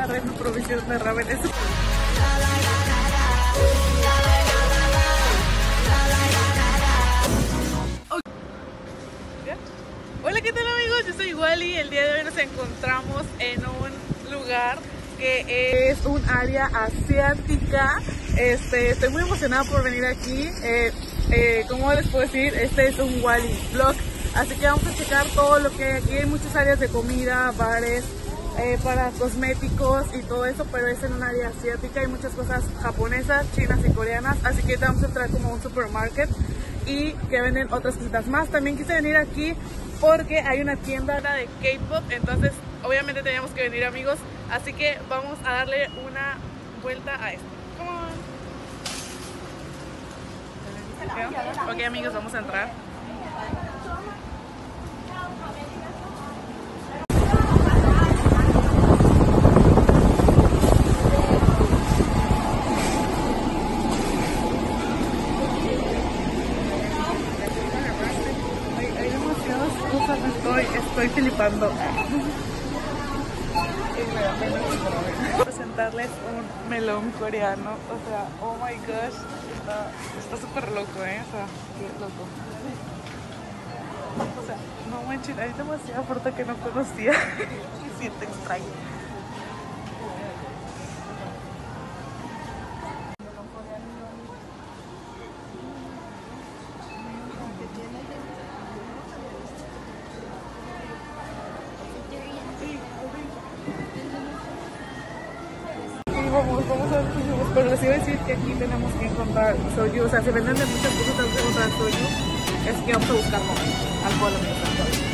agarré mi de ramen. Hola, ¿qué tal amigos? Yo soy Wally. El día de hoy nos encontramos en un lugar que es un área asiática. Este, estoy muy emocionada por venir aquí. Eh, eh, ¿Cómo les puedo decir? Este es un Wally vlog. Así que vamos a checar todo lo que hay aquí. Hay muchas áreas de comida, bares, eh, para cosméticos y todo eso, pero es en un área asiática. Hay muchas cosas japonesas, chinas y coreanas. Así que vamos a entrar como un supermarket y que venden otras cositas más. También quise venir aquí porque hay una tienda de K-pop, entonces obviamente teníamos que venir amigos, así que vamos a darle una vuelta a esto. Ok amigos, vamos a entrar. Hay, hay demasiadas cosas, estoy, estoy flipando. presentarles un melón coreano, o sea, oh my gosh, está súper loco, eh, o sea, qué loco. O sea, no manches, hay demasiada fruta que no conocía y siento extraño. Vamos, vamos a ver hacemos. Pero les iba a decir que aquí tenemos que encontrar soyu. O sea, se venden de muchas cosas, tenemos que encontrar soyu. Es que vamos a buscarlo. Alcohol, amigos, alcohol.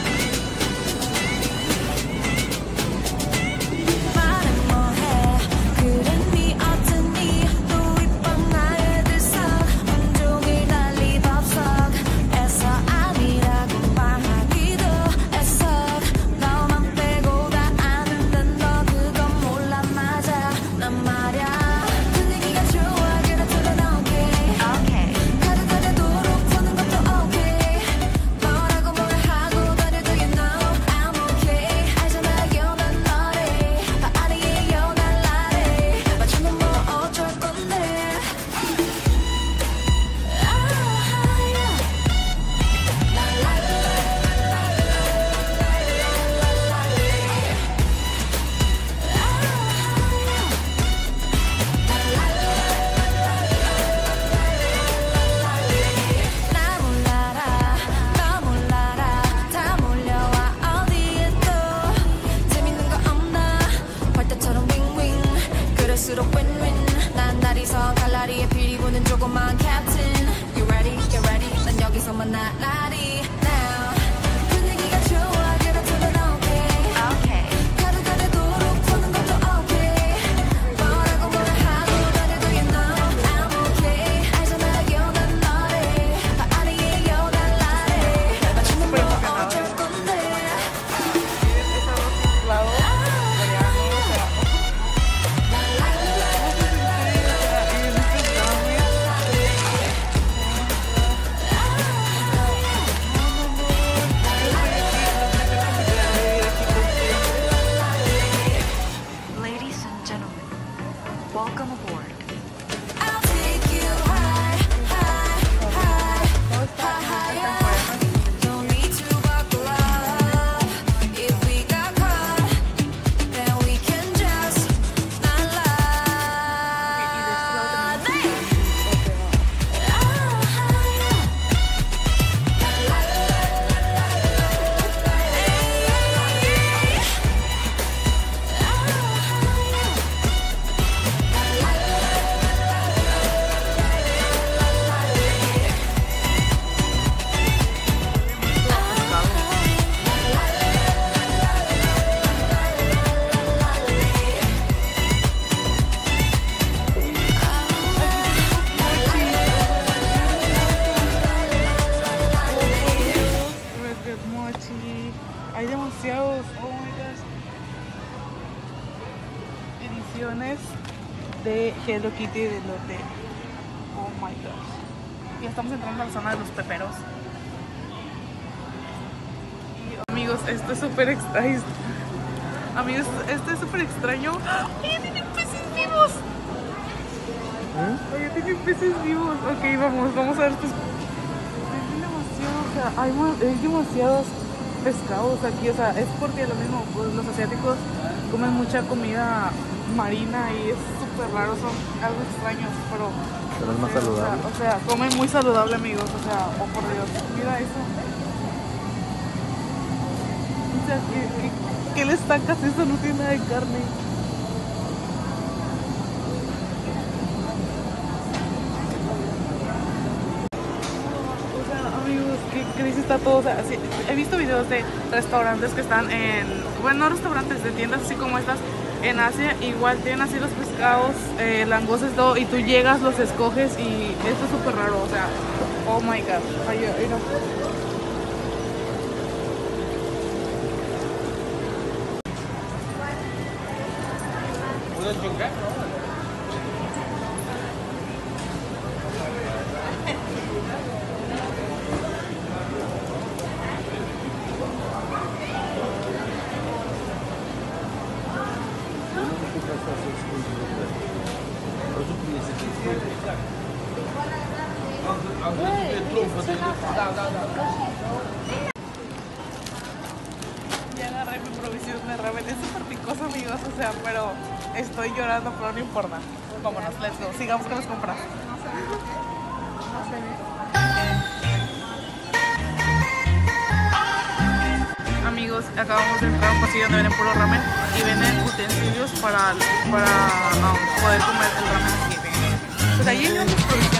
윈윈 난 날이서 갈라리에 피리 부는 조그만 캡틴 You ready? Get ready? 난 여기서만 나날이 de Hello Kitty de lote. Oh my gosh. Ya estamos entrando a la zona de los peperos. Y amigos, esto es súper extra. Amigos, este es súper extraño. ¡Oye, tienen peces vivos! Oye, tienen peces vivos. Ok, vamos, vamos a ver estos. Hay demasiado, o sea, hay, hay demasiados pescados aquí. O sea, es porque lo mismo, pues, los asiáticos comen mucha comida marina y es súper raro, son algo extraños, pero. Pero es más o sea, saludable. O sea, comen muy saludable, amigos. O sea, oh por Dios, mira eso. O sea, ¿qué, qué, qué le sacas? Eso no tiene nada de carne. O sea, amigos, qué crisis está todo. O sea, sí, he visto videos de restaurantes que están en. Bueno, no restaurantes, de tiendas así como estas en Asia. Igual tienen así los pescados, eh, langostes, todo. Y tú llegas, los escoges y esto es súper raro. O sea, oh my god agarré mi provisión de ramen. Es súper picoso, amigos. O sea, pero estoy llorando, pero no importa. Vámonos, let's go. Sigamos con las compras. Amigos, acabamos de entrar a un pasillo donde venden puro ramen y venden utensilios para, para um, poder comer el ramen aquí. Pues ahí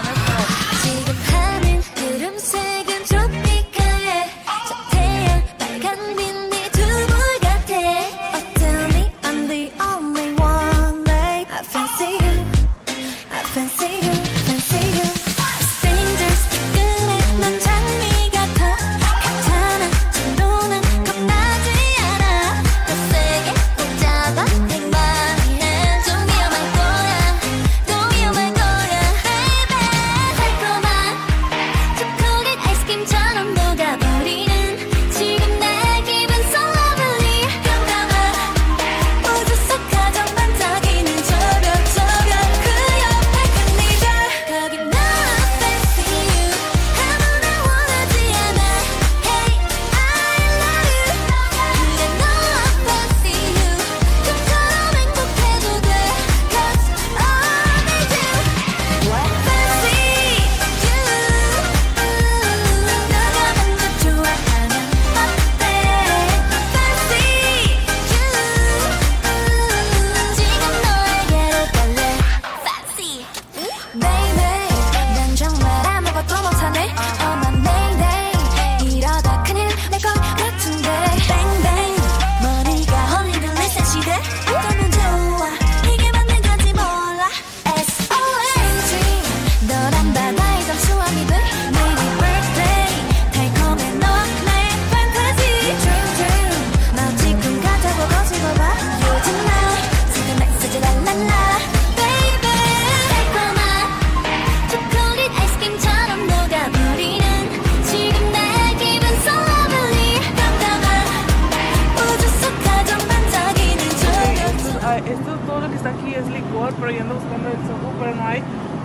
buscando el sojo, pero no hay.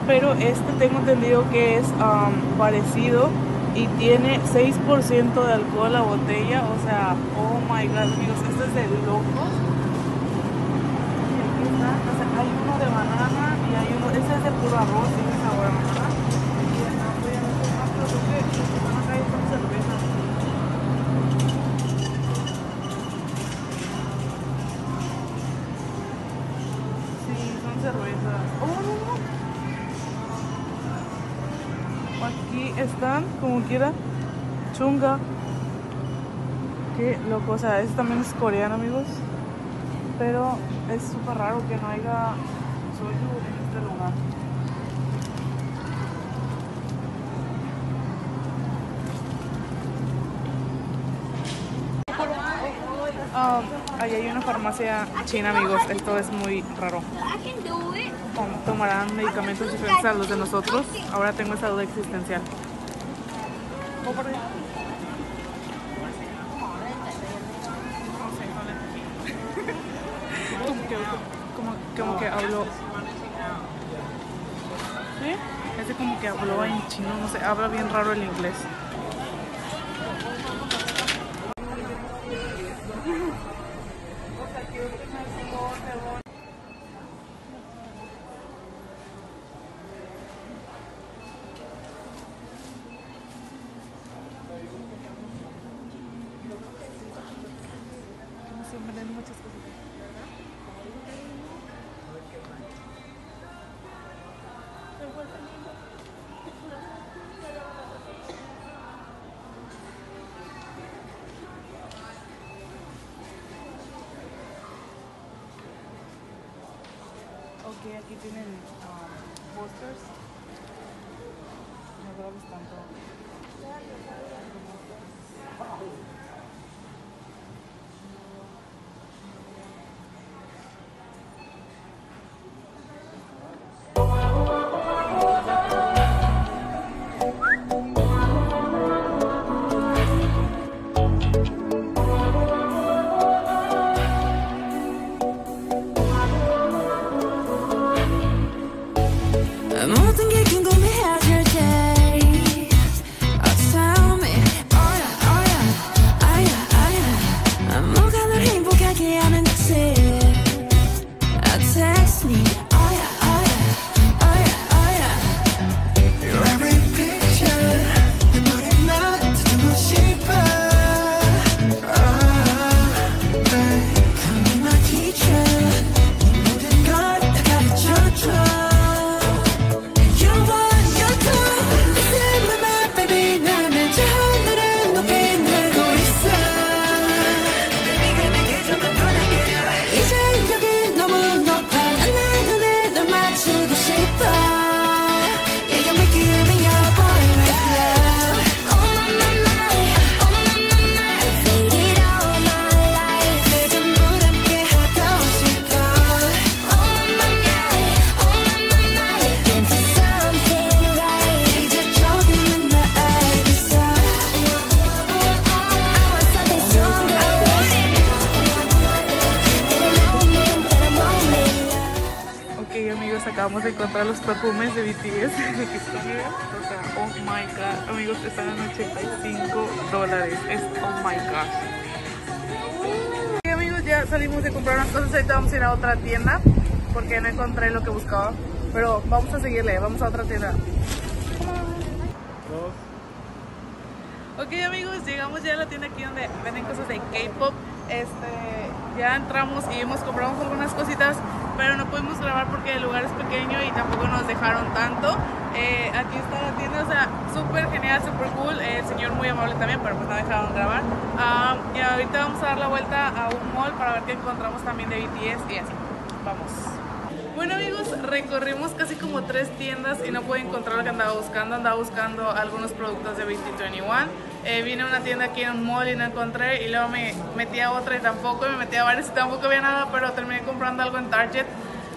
Pero este tengo entendido que es am, parecido y tiene 6% de alcohol la botella. O sea, oh my god, amigos, esto es de locos. Hay uno de banana y hay uno, ese es de puro arroz, tiene sabor. Están, como quiera, chunga. Qué loco, o sea, este también es coreano, amigos. Pero es súper raro que no haya soyu en este lugar. Ah, ahí hay una farmacia china, amigos. Esto es muy raro. Tom- Tomarán medicamentos diferentes a los de nosotros. Ahora tengo esa duda existencial. Oh, por allá. No sé, no le- que, como, como que habló. ¿Sí? Ese como que habló en chino, no sé, habla bien raro el inglés. Muchas cosas. Ok, aquí tienen um, posters. Amour los perfumes de BTS oh my god Amigos, están en 85 dólares. Es oh my god Ok amigos, ya salimos de comprar unas cosas. Ahorita vamos a ir a otra tienda Porque no encontré lo que buscaba. Pero vamos a seguirle, vamos a otra tienda. Ok amigos, llegamos ya a la tienda aquí donde venden cosas de K-pop. Este, ya entramos y vimos, compramos algunas cositas, pero no pudimos grabar porque el lugar es pequeño y tampoco nos dejaron tanto. Eh, aquí está la tienda, o sea, súper genial, súper cool. El señor muy amable también, pero pues no dejaron grabar. Ah, y ahorita vamos a dar la vuelta a un mall para ver qué encontramos también de BTS y así. Vamos. Bueno amigos, recorrimos casi como tres tiendas y no pude encontrar lo que andaba buscando. Andaba buscando algunos productos de 2021. Eh, vine a una tienda aquí en un mall y no encontré. Y luego me metí a otra y tampoco. Me metí a varias y tampoco había nada, pero terminé comprando algo en Target.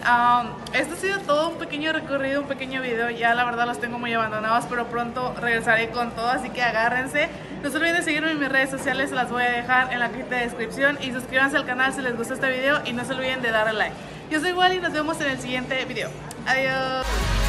Um, esto ha sido todo un pequeño recorrido, un pequeño video. Ya la verdad los tengo muy abandonados, pero pronto regresaré con todo. Así que agárrense. No se olviden de seguirme en mis redes sociales, las voy a dejar en la cajita de descripción. Y suscríbanse al canal si les gustó este video. Y no se olviden de darle like. Yo soy Wally y nos vemos en el siguiente video. Adiós.